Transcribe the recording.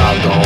pasado